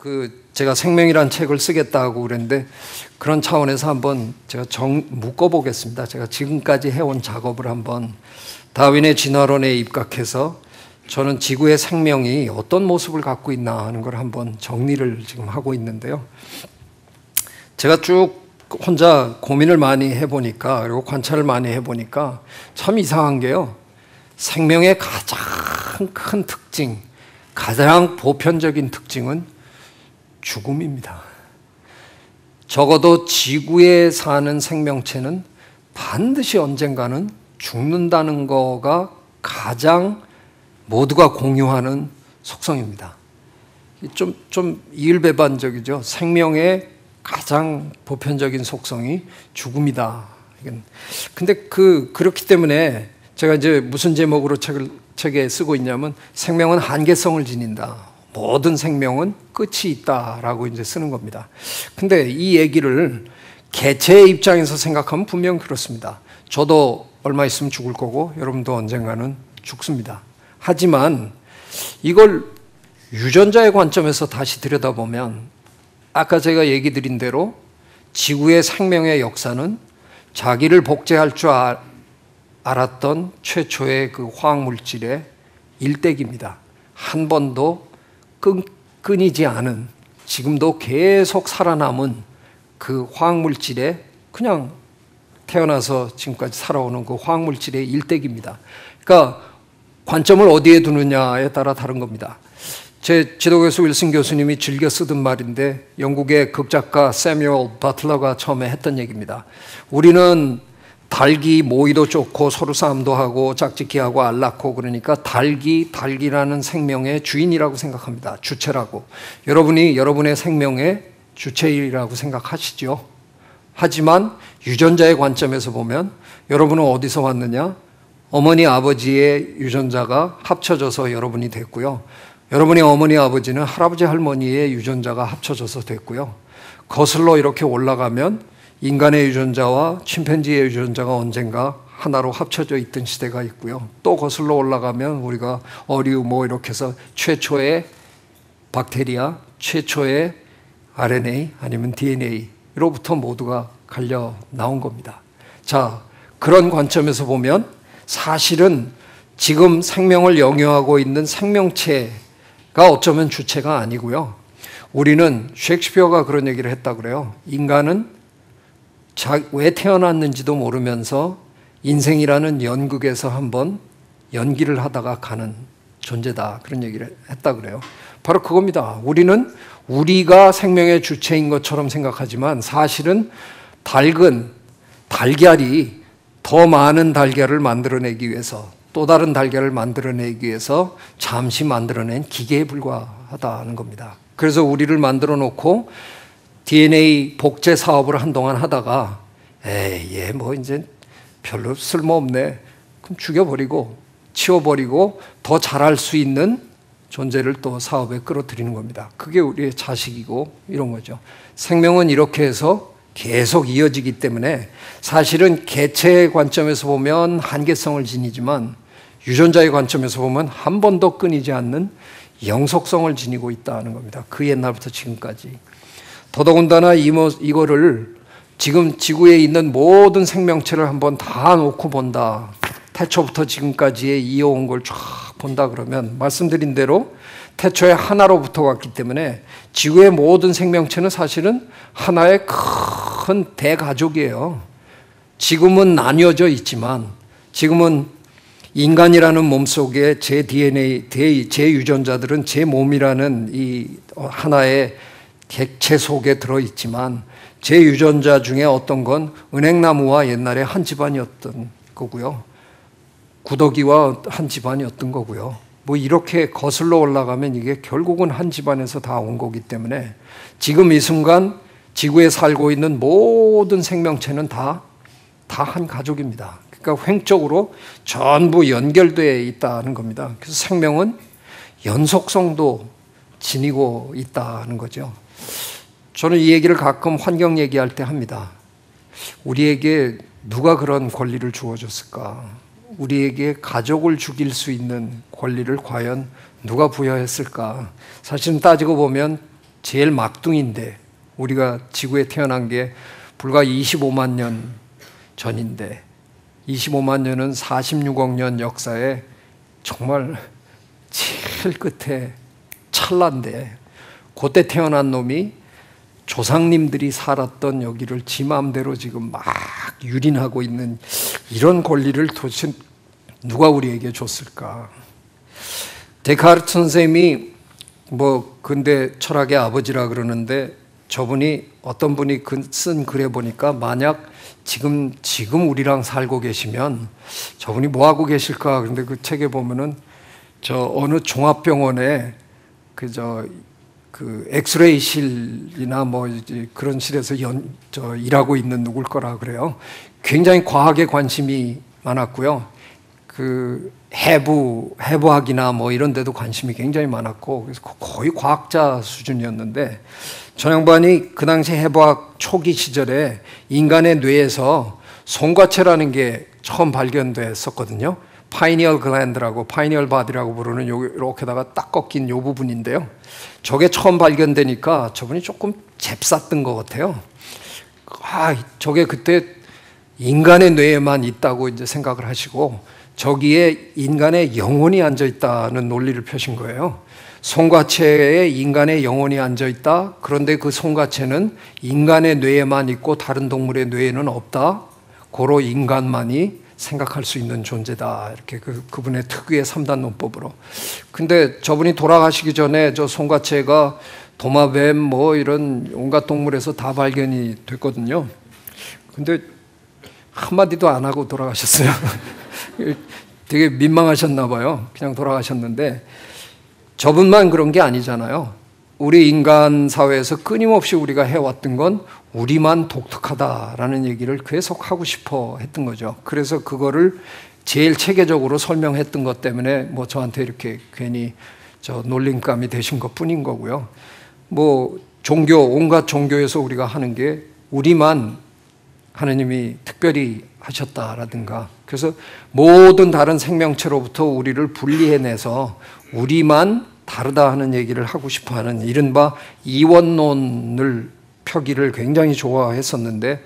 그 제가 생명이란 책을 쓰겠다고 그랬는데 그런 차원에서 한번 제가 정 묶어 보겠습니다. 제가 지금까지 해온 작업을 한번 다윈의 진화론에 입각해서 저는 지구의 생명이 어떤 모습을 갖고 있나 하는 걸 한번 정리를 지금 하고 있는데요. 제가 쭉 혼자 고민을 많이 해보니까 그리고 관찰을 많이 해보니까 참 이상한 게요. 생명의 가장 큰 특징, 가장 보편적인 특징은 죽음입니다. 적어도 지구에 사는 생명체는 반드시 언젠가는 죽는다는 거가 가장 모두가 공유하는 속성입니다. 좀, 좀 이율배반적이죠. 생명의 가장 보편적인 속성이 죽음이다. 근데 그, 그렇기 때문에 제가 이제 무슨 제목으로 책을, 책에 쓰고 있냐면 생명은 한계성을 지닌다. 모든 생명은 끝이 있다라고 이제 쓰는 겁니다. 근데 이 얘기를 개체의 입장에서 생각하면 분명 그렇습니다. 저도 얼마 있으면 죽을 거고 여러분도 언젠가는 죽습니다. 하지만 이걸 유전자의 관점에서 다시 들여다보면 아까 제가 얘기 드린 대로 지구의 생명의 역사는 자기를 복제할 줄 아, 알았던 최초의 그 화학 물질의 일대기입니다. 한 번도 끈, 끊이지 않은 지금도 계속 살아남은 그 화학물질의 그냥 태어나서 지금까지 살아오는 그 화학물질의 일대기입니다. 그러니까 관점을 어디에 두느냐에 따라 다른 겁니다. 제 지도교수 윌슨 교수님이 즐겨 쓰던 말인데 영국의 극작가 세뮤얼 바틀러가 처음에 했던 얘기입니다. 우리는 달기 모이도 좋고 서로 싸움도 하고 짝짓기하고 알 낳고 그러니까 달기 달기라는 생명의 주인이라고 생각합니다. 주체라고. 여러분이 여러분의 생명의 주체이라고 생각하시죠. 하지만 유전자의 관점에서 보면 여러분은 어디서 왔느냐? 어머니 아버지의 유전자가 합쳐져서 여러분이 됐고요. 여러분의 어머니 아버지는 할아버지 할머니의 유전자가 합쳐져서 됐고요. 거슬러 이렇게 올라가면 인간의 유전자와 침팬지의 유전자가 언젠가 하나로 합쳐져 있던 시대가 있고요. 또 거슬러 올라가면 우리가 어류 뭐 이렇게 해서 최초의 박테리아, 최초의 RNA 아니면 DNA로부터 모두가 갈려 나온 겁니다. 자, 그런 관점에서 보면 사실은 지금 생명을 영유하고 있는 생명체가 어쩌면 주체가 아니고요. 우리는 셰익스피어가 그런 얘기를 했다 그래요. 인간은 왜 태어났는지도 모르면서 인생이라는 연극에서 한번 연기를 하다가 가는 존재다. 그런 얘기를 했다 그래요. 바로 그겁니다. 우리는 우리가 생명의 주체인 것처럼 생각하지만 사실은 닭은 달걀이 더 많은 달걀을 만들어내기 위해서 또 다른 달걀을 만들어내기 위해서 잠시 만들어낸 기계에 불과하다는 겁니다. 그래서 우리를 만들어 놓고 DNA 복제 사업을 한동안 하다가 에이 얘 뭐 이제 별로 쓸모없네. 그럼 죽여버리고 치워버리고 더 잘할 수 있는 존재를 또 사업에 끌어들이는 겁니다. 그게 우리의 자식이고 이런 거죠. 생명은 이렇게 해서 계속 이어지기 때문에 사실은 개체의 관점에서 보면 한계성을 지니지만 유전자의 관점에서 보면 한 번도 끊이지 않는 영속성을 지니고 있다는 겁니다. 그 옛날부터 지금까지. 더더군다나 이거를 지금 지구에 있는 모든 생명체를 한번 다 놓고 본다. 태초부터 지금까지의 이어온 걸 쫙 본다 그러면 말씀드린 대로 태초에 하나로부터 왔기 때문에 지구의 모든 생명체는 사실은 하나의 큰 대가족이에요. 지금은 나뉘어져 있지만 지금은 인간이라는 몸 속에 제 DNA, 제 유전자들은 제 몸이라는 이 하나의 객체 속에 들어있지만 제 유전자 중에 어떤 건 은행나무와 옛날에 한 집안이었던 거고요. 구더기와 한 집안이었던 거고요. 뭐 이렇게 거슬러 올라가면 이게 결국은 한 집안에서 다 온 거기 때문에 지금 이 순간 지구에 살고 있는 모든 생명체는 다, 다 한 가족입니다. 그러니까 횡적으로 전부 연결되어 있다는 겁니다. 그래서 생명은 연속성도 지니고 있다는 거죠. 저는 이 얘기를 가끔 환경 얘기할 때 합니다. 우리에게 누가 그런 권리를 주어줬을까? 우리에게 가족을 죽일 수 있는 권리를 과연 누가 부여했을까? 사실은 따지고 보면 제일 막둥인데 우리가 지구에 태어난 게 불과 25만 년 전인데 25만 년은 46억 년 역사에 정말 제일 끝에 찰나인데 그때 태어난 놈이 조상님들이 살았던 여기를 지 마음대로 지금 막 유린하고 있는 이런 권리를 도대체 누가 우리에게 줬을까? 데카르트 선생님이 뭐 근대 철학의 아버지라 그러는데 저분이 어떤 분이 쓴 글에 보니까 만약 지금 지금 우리랑 살고 계시면 저분이 뭐 하고 계실까? 근데 그 책에 보면은 저 어느 종합병원에 그저 그 엑스레이 실이나 뭐 이제 그런 실에서 연, 저 일하고 있는 누굴 거라 그래요. 굉장히 과학에 관심이 많았고요. 그 해부 해부학이나 뭐 이런 데도 관심이 굉장히 많았고 그래서 거의 과학자 수준이었는데 저 양반이 그 당시 해부학 초기 시절에 인간의 뇌에서 송과체라는 게 처음 발견됐었거든요. pineal gland라고 pineal body라고 부르는 이렇게다가 딱 꺾인 요 부분인데요. 저게 처음 발견되니까 저분이 조금 잽쌌던 것 같아요. 아, 저게 그때 인간의 뇌에만 있다고 이제 생각을 하시고 저기에 인간의 영혼이 앉아 있다는 논리를 펴신 거예요. 송과체에 인간의 영혼이 앉아 있다. 그런데 그 송과체는 인간의 뇌에만 있고 다른 동물의 뇌에는 없다. 고로 인간만이 생각할 수 있는 존재다. 이렇게 그, 그분의 특유의 3단 논법으로. 근데 저분이 돌아가시기 전에 저 송가채가 도마뱀 뭐 이런 온갖 동물에서 다 발견이 됐거든요. 근데 한마디도 안 하고 돌아가셨어요. 되게 민망하셨나 봐요. 그냥 돌아가셨는데 저분만 그런 게 아니잖아요. 우리 인간 사회에서 끊임없이 우리가 해왔던 건 우리만 독특하다라는 얘기를 계속 하고 싶어 했던 거죠. 그래서 그거를 제일 체계적으로 설명했던 것 때문에 뭐 저한테 이렇게 괜히 저 놀림감이 되신 것 뿐인 거고요. 뭐 종교, 온갖 종교에서 우리가 하는 게 우리만 하느님이 특별히 하셨다라든가 그래서 모든 다른 생명체로부터 우리를 분리해내서 우리만 다르다 하는 얘기를 하고 싶어 하는 이른바 이원론을 펴기를 굉장히 좋아했었는데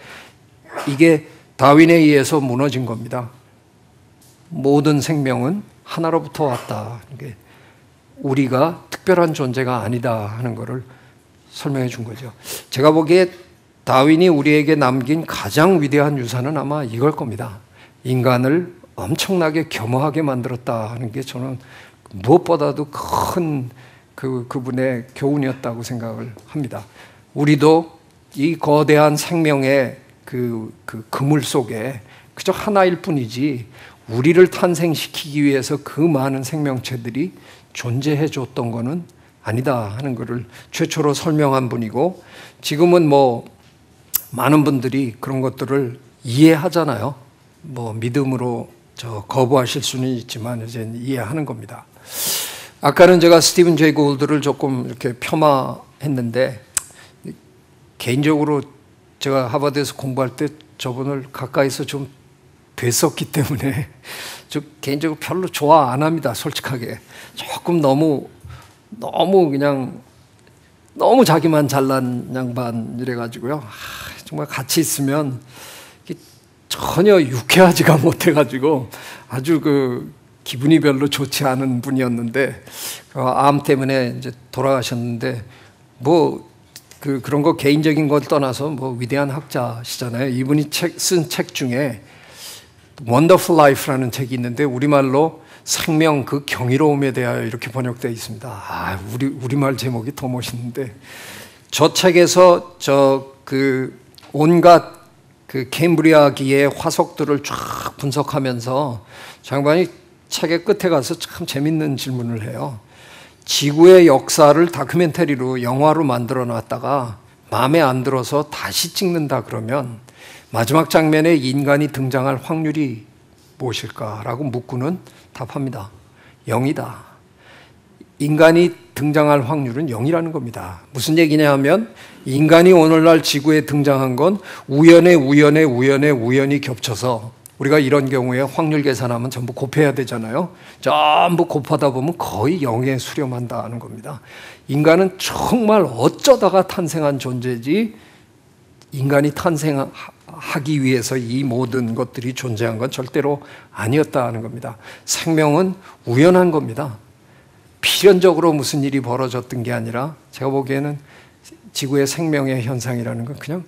이게 다윈에 의해서 무너진 겁니다. 모든 생명은 하나로부터 왔다. 우리가 특별한 존재가 아니다 하는 것을 설명해 준 거죠. 제가 보기에 다윈이 우리에게 남긴 가장 위대한 유산은 아마 이걸 겁니다. 인간을 엄청나게 겸허하게 만들었다 하는 게 저는 무엇보다도 큰 그, 그분의 교훈이었다고 생각을 합니다. 우리도 이 거대한 생명의 그, 그 그물 속에 그저 하나일 뿐이지 우리를 탄생시키기 위해서 그 많은 생명체들이 존재해 줬던 거는 아니다 하는 것을 최초로 설명한 분이고 지금은 뭐 많은 분들이 그런 것들을 이해하잖아요. 뭐 믿음으로 저 거부하실 수는 있지만 이제 이해하는 겁니다. 아까는 제가 스티븐 제이 골드를 조금 이렇게 폄하했는데 개인적으로 제가 하버드에서 공부할 때 저분을 가까이서 좀 뵀었기 때문에 좀 개인적으로 별로 좋아 안 합니다. 솔직하게 조금 너무 너무 그냥 너무 자기만 잘난 양반 이래 가지고요. 아, 정말 같이 있으면 전혀 유쾌하지가 못해 가지고 아주 그 기분이 별로 좋지 않은 분이었는데 어, 암 때문에 이제 돌아가셨는데 뭐 그 그런 거 개인적인 걸 떠나서 뭐 위대한 학자시잖아요. 이분이 쓴책 중에 Wonderful Life라는 책이 있는데 우리말로 생명 그 경이로움에 대하여 이렇게 번역되어 있습니다. 아, 우리 우리말 제목이 더 멋있는데 저 책에서 저 그 온갖 그 캠브리아기의 화석들을 쫙 분석하면서 장관이 책의 끝에 가서 참 재밌는 질문을 해요. 지구의 역사를 다큐멘터리로 영화로 만들어 놨다가 마음에 안 들어서 다시 찍는다 그러면 마지막 장면에 인간이 등장할 확률이 무엇일까라고 묻고는 답합니다. 0이다. 인간이 등장할 확률은 0이라는 겁니다. 무슨 얘기냐 하면 인간이 오늘날 지구에 등장한 건 우연의 우연의 우연의 우연이 겹쳐서 우리가 이런 경우에 확률 계산하면 전부 곱해야 되잖아요. 전부 곱하다 보면 거의 0에 수렴한다는 겁니다. 인간은 정말 어쩌다가 탄생한 존재지 인간이 탄생하기 위해서 이 모든 것들이 존재한 건 절대로 아니었다는 겁니다. 생명은 우연한 겁니다. 필연적으로 무슨 일이 벌어졌던 게 아니라 제가 보기에는 지구의 생명의 현상이라는 건 그냥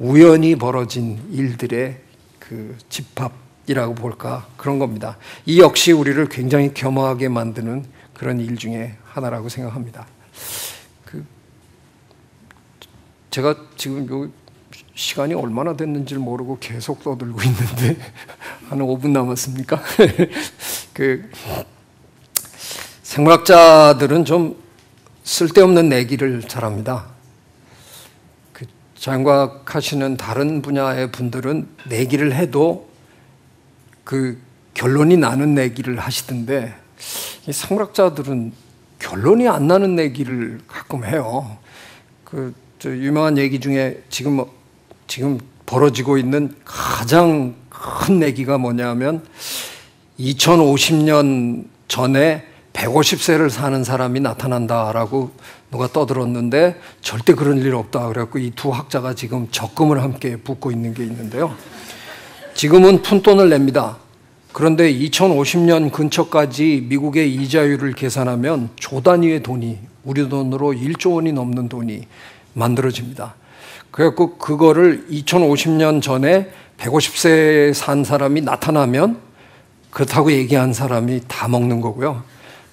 우연히 벌어진 일들의 그 집합이라고 볼까 그런 겁니다. 이 역시 우리를 굉장히 겸허하게 만드는 그런 일 중에 하나라고 생각합니다. 그 제가 지금 요 시간이 얼마나 됐는지 모르고 계속 떠들고 있는데 한 5분 남았습니까? 그 생물학자들은 좀 쓸데없는 내기를 잘합니다. 그 자연과학 하시는 다른 분야의 분들은 내기를 해도 그 결론이 나는 내기를 하시던데 이 생물학자들은 결론이 안 나는 내기를 가끔 해요. 그 유명한 얘기 중에 지금 지금 벌어지고 있는 가장 큰 내기가 뭐냐면 2050년 전에 150세를 사는 사람이 나타난다라고 누가 떠들었는데 절대 그런 일 없다 그래갖고 이 두 학자가 지금 적금을 함께 붓고 있는 게 있는데요. 지금은 푼돈을 냅니다. 그런데 2050년 근처까지 미국의 이자율을 계산하면 조 단위의 돈이 우리 돈으로 1조 원이 넘는 돈이 만들어집니다. 그래갖고 그거를 2050년 전에 150세 산 사람이 나타나면 그렇다고 얘기한 사람이 다 먹는 거고요.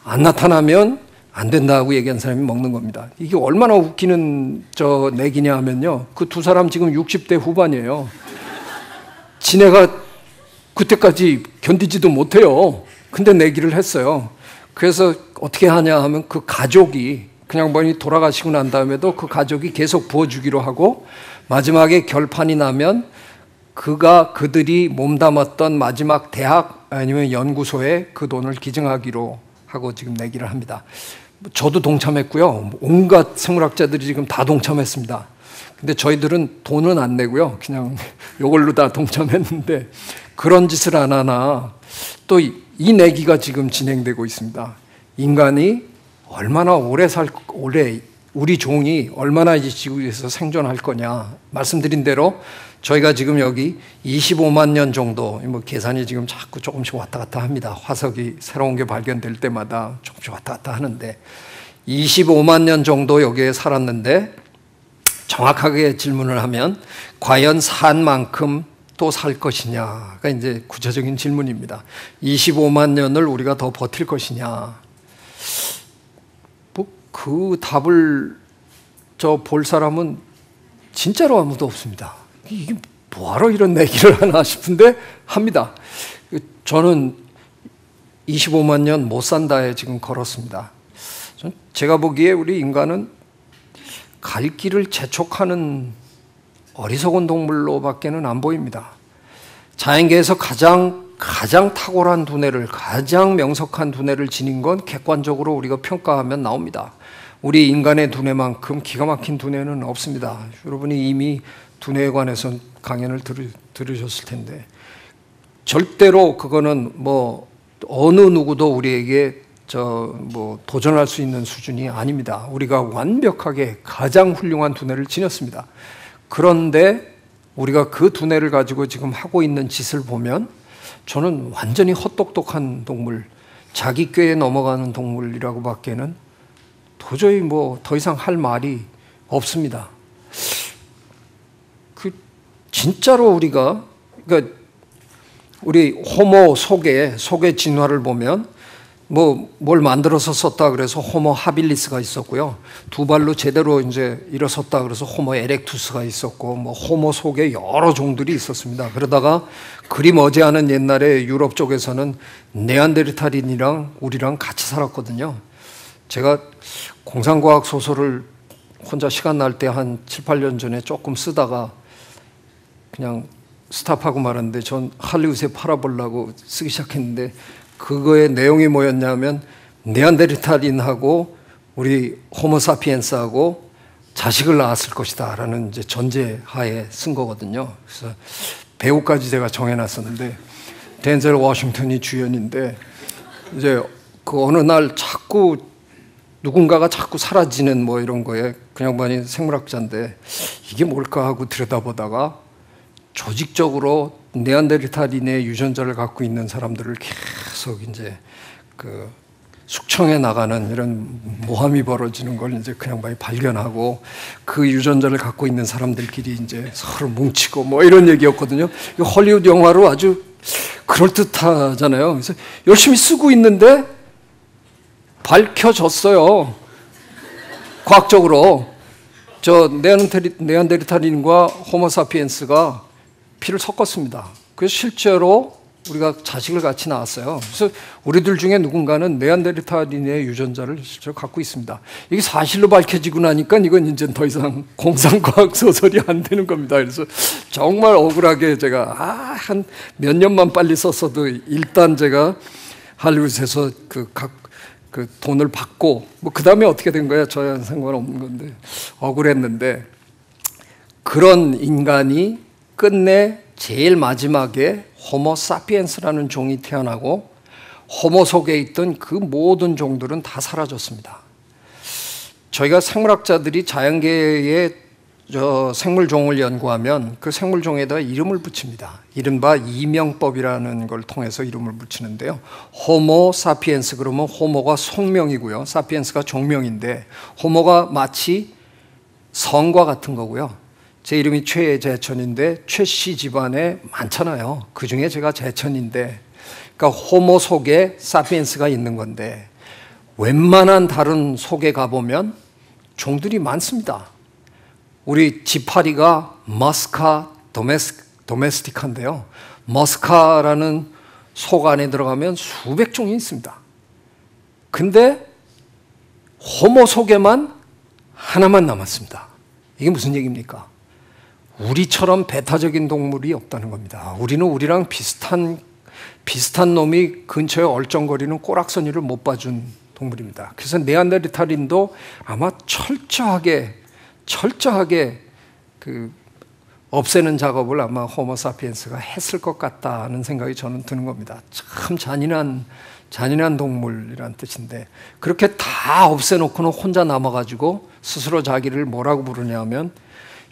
안 나타나면 안 된다고 얘기한 사람이 먹는 겁니다. 이게 얼마나 웃기는 저 내기냐 하면요. 그 두 사람 지금 60대 후반이에요. 지네가 그때까지 견디지도 못해요. 근데 내기를 했어요. 그래서 어떻게 하냐 하면 그 가족이 그냥 뭐니 돌아가시고 난 다음에도 그 가족이 계속 부어주기로 하고 마지막에 결판이 나면 그가 그들이 몸담았던 마지막 대학 아니면 연구소에 그 돈을 기증하기로 하고 지금 내기를 합니다. 저도 동참했고요. 온갖 생물학자들이 지금 다 동참했습니다. 근데 저희들은 돈은 안 내고요. 그냥 이걸로 다 동참했는데 그런 짓을 안 하나 또 이 내기가 지금 진행되고 있습니다. 인간이 얼마나 오래 살 오래 우리 종이 얼마나 이 지구에서 생존할 거냐 말씀드린 대로 저희가 지금 여기 25만 년 정도 뭐 계산이 지금 자꾸 조금씩 왔다 갔다 합니다. 화석이 새로운 게 발견될 때마다 조금씩 왔다 갔다 하는데 25만 년 정도 여기에 살았는데 정확하게 질문을 하면 과연 산 만큼 또 살 것이냐가 이제 구체적인 질문입니다. 25만 년을 우리가 더 버틸 것이냐. 그 답을 저 볼 사람은 진짜로 아무도 없습니다. 이게 뭐하러 이런 얘기를 하나 싶은데 합니다. 저는 25만 년 못 산다에 지금 걸었습니다. 제가 보기에 우리 인간은 갈 길을 재촉하는 어리석은 동물로밖에는 안 보입니다. 자연계에서 가장 가장 탁월한 두뇌를 가장 명석한 두뇌를 지닌 건 객관적으로 우리가 평가하면 나옵니다. 우리 인간의 두뇌만큼 기가 막힌 두뇌는 없습니다. 여러분이 이미 두뇌에 관해서 강연을 들으, 들으셨을 텐데 절대로 그거는 뭐 어느 누구도 우리에게 저 뭐 도전할 수 있는 수준이 아닙니다. 우리가 완벽하게 가장 훌륭한 두뇌를 지녔습니다. 그런데 우리가 그 두뇌를 가지고 지금 하고 있는 짓을 보면 저는 완전히 헛똑똑한 동물, 자기 꾀에 넘어가는 동물이라고 밖에는 도저히 뭐 더 이상 할 말이 없습니다. 그 진짜로 우리가 그러니까 우리 호모 속에 속의 진화를 보면 뭐 뭘 만들어서 썼다 그래서 호모 하빌리스가 있었고요. 두 발로 제대로 이제 일어섰다 그래서 호모 에렉투스가 있었고 뭐 호모 속에 여러 종들이 있었습니다. 그러다가 그리 머지않은 옛날에 유럽 쪽에서는 네안데르탈인이랑 우리랑 같이 살았거든요. 제가 공상과학 소설을 혼자 시간 날 때 한 7, 8년 전에 조금 쓰다가 그냥 스탑하고 말았는데 전 할리우드에 팔아보려고 쓰기 시작했는데 그거의 내용이 뭐였냐면 네안데르탈인하고 우리 호모사피엔스하고 자식을 낳았을 것이다 라는 이제 전제하에 쓴 거거든요. 그래서 배우까지 제가 정해놨었는데 덴젤 워싱턴이 주연인데 이제 그 어느 날 자꾸 누군가가 자꾸 사라지는 뭐 이런 거에 그냥 많이 생물학자인데 이게 뭘까 하고 들여다보다가 조직적으로 네안데르탈인의 유전자를 갖고 있는 사람들을 계속 이제 그 숙청해 나가는 이런 모함이 벌어지는 걸 이제 그냥 많이 발견하고 그 유전자를 갖고 있는 사람들끼리 이제 서로 뭉치고 뭐 이런 얘기였거든요. 헐리우드 영화로 아주 그럴듯하잖아요. 그래서 열심히 쓰고 있는데 밝혀졌어요. 과학적으로 저 네안데르탈인과 호모사피엔스가 피를 섞었습니다. 그래서 실제로 우리가 자식을 같이 낳았어요. 그래서 우리들 중에 누군가는 네안데르탈인의 유전자를 실제로 갖고 있습니다. 이게 사실로 밝혀지고 나니까 이건 이제 더 이상 공상과학 소설이 안 되는 겁니다. 그래서 정말 억울하게 제가 아, 한 몇 년만 빨리 썼어도 일단 제가 할리우드에서 그 각 그 돈을 받고 뭐 그 다음에 어떻게 된 거야 저야 상관없는 건데 억울했는데 그런 인간이 끝내 제일 마지막에 호모 사피엔스라는 종이 태어나고 호모 속에 있던 그 모든 종들은 다 사라졌습니다. 저희가 생물학자들이 자연계의 저 생물종을 연구하면 그 생물종에다 이름을 붙입니다. 이른바 이명법이라는 걸 통해서 이름을 붙이는데요. 호모 사피엔스 그러면 호모가 속명이고요. 사피엔스가 종명인데 호모가 마치 성과 같은 거고요. 제 이름이 최재천인데 최씨 집안에 많잖아요. 그 중에 제가 재천인데, 그러니까 호모 속에 사피엔스가 있는 건데 웬만한 다른 속에 가보면 종들이 많습니다. 우리 지파리가 머스카 도메스, 도메스틱한데요. 머스카라는 속 안에 들어가면 수백 종이 있습니다. 근데 호모 속에만 하나만 남았습니다. 이게 무슨 얘기입니까? 우리처럼 배타적인 동물이 없다는 겁니다. 우리는 우리랑 비슷한 비슷한 놈이 근처에 얼쩡거리는 꼬락서니를 못 봐준 동물입니다. 그래서 네안데르탈인도 아마 철저하게 철저하게 그 없애는 작업을 아마 호모사피엔스가 했을 것 같다는 생각이 저는 드는 겁니다. 참 잔인한 잔인한 동물이란 뜻인데 그렇게 다 없애놓고는 혼자 남아가지고 스스로 자기를 뭐라고 부르냐면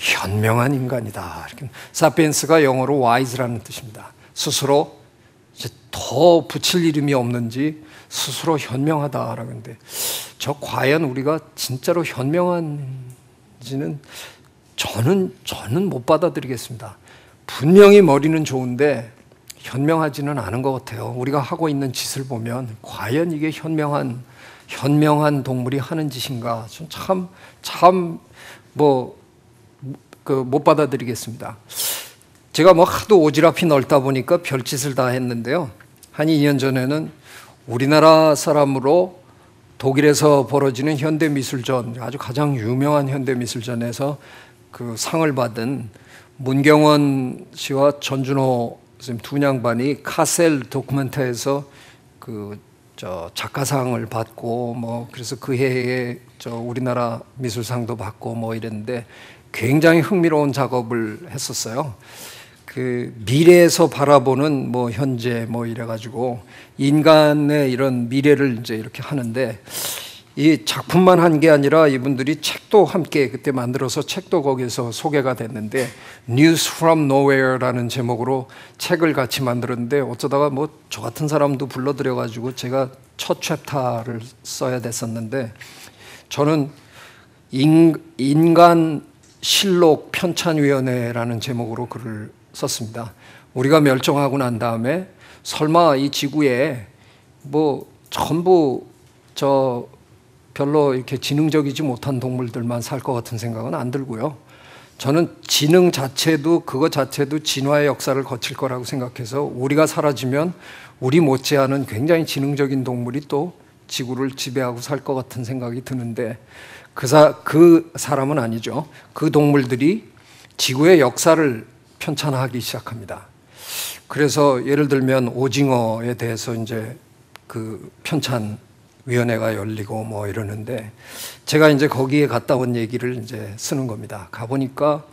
현명한 인간이다. 사피엔스가 영어로 wise라는 뜻입니다. 스스로 더 붙일 이름이 없는지 스스로 현명하다라고 하는데 저 과연 우리가 진짜로 현명한지는 저는 저는 못 받아들이겠습니다. 분명히 머리는 좋은데 현명하지는 않은 것 같아요. 우리가 하고 있는 짓을 보면 과연 이게 현명한 현명한 동물이 하는 짓인가? 참참 뭐 그 못 받아들이겠습니다. 제가 뭐 하도 오지랖이 넓다 보니까 별짓을 다 했는데요. 한 2년 전에는 우리나라 사람으로 독일에서 벌어지는 현대미술전, 아주 가장 유명한 현대미술전에서 그 상을 받은 문경원 씨와 전준호 선생님 두 양반이 카셀 도큐멘터에서 그 저 작가상을 받고 뭐 그래서 그 해에 저 우리나라 미술상도 받고 뭐 이랬는데 굉장히 흥미로운 작업을 했었어요. 그 미래에서 바라보는 뭐 현재 뭐 이래가지고 인간의 이런 미래를 이제 이렇게 하는데 이 작품만 한 게 아니라 이분들이 책도 함께 그때 만들어서 책도 거기서 소개가 됐는데 News from Nowhere라는 제목으로 책을 같이 만들었는데 어쩌다가 뭐 저 같은 사람도 불러들여 가지고 제가 첫 챕터를 써야 됐었는데 저는 인, 인간 실록 편찬위원회라는 제목으로 글을 썼습니다. 우리가 멸종하고 난 다음에 설마 이 지구에 뭐 전부 저 별로 이렇게 지능적이지 못한 동물들만 살 것 같은 생각은 안 들고요. 저는 지능 자체도 그것 자체도 진화의 역사를 거칠 거라고 생각해서 우리가 사라지면 우리 못지않은 굉장히 지능적인 동물이 또 지구를 지배하고 살 것 같은 생각이 드는데 그, 사, 그 사람은 아니죠. 그 동물들이 지구의 역사를 편찬하기 시작합니다. 그래서 예를 들면 오징어에 대해서 이제 그 편찬 위원회가 열리고 뭐 이러는데 제가 이제 거기에 갔다 온 얘기를 이제 쓰는 겁니다. 가 보니까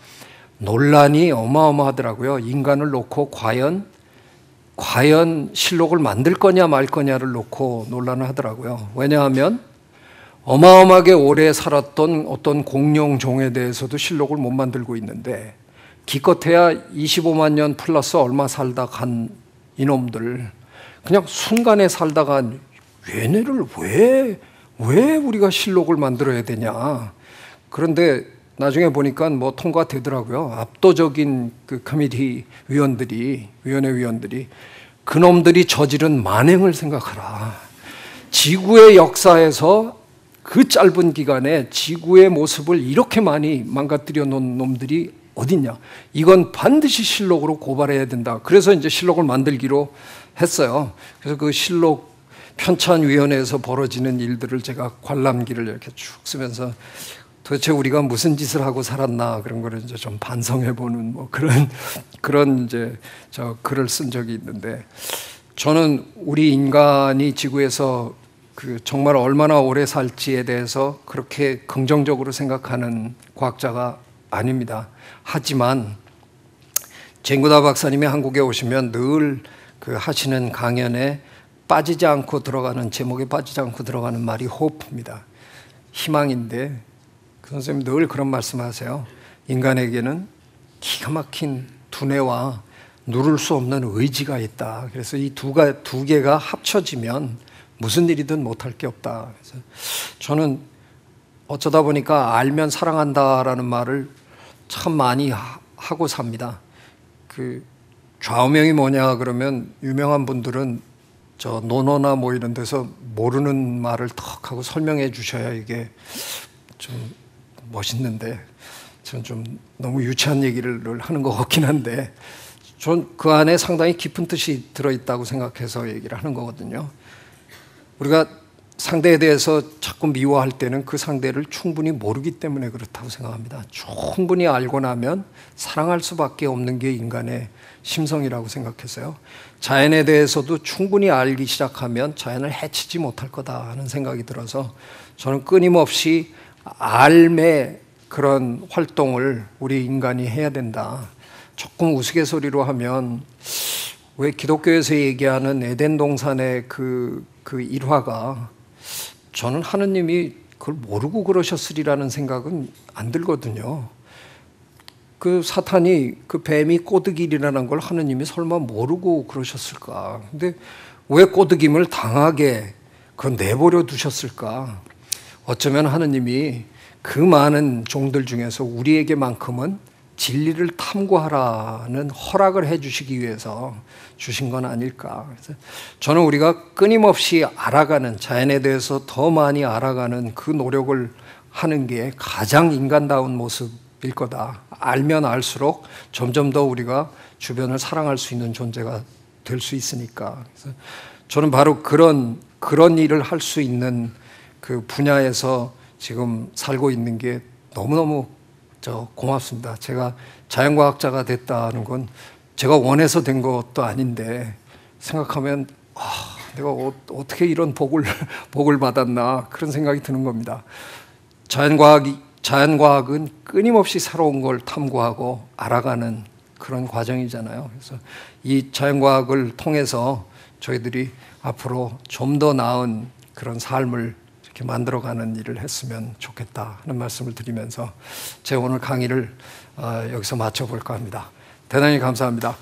논란이 어마어마하더라고요. 인간을 놓고 과연 과연 실록을 만들 거냐 말 거냐를 놓고 논란을 하더라고요. 왜냐하면 어마어마하게 오래 살았던 어떤 공룡 종에 대해서도 실록을 못 만들고 있는데 기껏해야 25만 년 플러스 얼마 살다 간 이놈들 그냥 순간에 살다가 얘네를 왜, 왜 우리가 실록을 만들어야 되냐. 그런데 나중에 보니까 뭐 통과되더라고요. 압도적인 그 커미티 위원들이, 위원회 위원들이 그놈들이 저지른 만행을 생각하라. 지구의 역사에서 그 짧은 기간에 지구의 모습을 이렇게 많이 망가뜨려 놓은 놈들이 어딨냐. 이건 반드시 실록으로 고발해야 된다. 그래서 이제 실록을 만들기로 했어요. 그래서 그 실록 편찬위원회에서 벌어지는 일들을 제가 관람기를 이렇게 쭉 쓰면서 도대체 우리가 무슨 짓을 하고 살았나 그런 거를 이제 좀 반성해 보는 뭐 그런 그런 이제 저 글을 쓴 적이 있는데 저는 우리 인간이 지구에서 그 정말 얼마나 오래 살지에 대해서 그렇게 긍정적으로 생각하는 과학자가 아닙니다. 하지만 쟁구다 박사님이 한국에 오시면 늘 그 하시는 강연에 빠지지 않고 들어가는 제목에 빠지지 않고 들어가는 말이 호프입니다. 희망인데 그 선생님 늘 그런 말씀하세요. 인간에게는 기가 막힌 두뇌와 누를 수 없는 의지가 있다. 그래서 이 두가 두 개가 합쳐지면 무슨 일이든 못할 게 없다. 그래서 저는 어쩌다 보니까 알면 사랑한다라는 말을 참 많이 하고 삽니다. 그 좌우명이 뭐냐 그러면 유명한 분들은 저 논어나 뭐 이런 데서 모르는 말을 턱 하고 설명해 주셔야 이게 좀 멋있는데 전 좀 너무 유치한 얘기를 하는 것 같긴 한데 전 그 안에 상당히 깊은 뜻이 들어있다고 생각해서 얘기를 하는 거거든요. 우리가 상대에 대해서 자꾸 미워할 때는 그 상대를 충분히 모르기 때문에 그렇다고 생각합니다. 충분히 알고 나면 사랑할 수밖에 없는 게 인간의 심성이라고 생각해서요. 자연에 대해서도 충분히 알기 시작하면 자연을 해치지 못할 거다 하는 생각이 들어서 저는 끊임없이 알매 그런 활동을 우리 인간이 해야 된다. 조금 우스갯소리로 하면 왜 기독교에서 얘기하는 에덴 동산의 그, 그 일화가 저는 하느님이 그걸 모르고 그러셨으리라는 생각은 안 들거든요. 그 사탄이 그 뱀이 꼬드기라는 걸 하느님이 설마 모르고 그러셨을까? 근데 왜 꼬드김을 당하게 그 내버려 두셨을까? 어쩌면 하느님이 그 많은 종들 중에서 우리에게만큼은 진리를 탐구하라는 허락을 해주시기 위해서 주신 건 아닐까. 저는 우리가 끊임없이 알아가는 자연에 대해서 더 많이 알아가는 그 노력을 하는 게 가장 인간다운 모습일 거다. 알면 알수록 점점 더 우리가 주변을 사랑할 수 있는 존재가 될 수 있으니까. 저는 바로 그런 그런 일을 할 수 있는 그 분야에서 지금 살고 있는 게 너무너무 저 고맙습니다. 제가 자연과학자가 됐다는 건 제가 원해서 된 것도 아닌데 생각하면 아, 내가 어, 떻게 이런 복을 복을 받았나 그런 생각이 드는 겁니다. 자연과학이 자연과학은 끊임없이 새로운 걸 탐구하고 알아가는 그런 과정이잖아요. 그래서 이 자연과학을 통해서 저희들이 앞으로 좀 더 나은 그런 삶을 이렇게 만들어가는 일을 했으면 좋겠다 하는 말씀을 드리면서 제 오늘 강의를 어, 여기서 마쳐볼까 합니다. 대단히 감사합니다.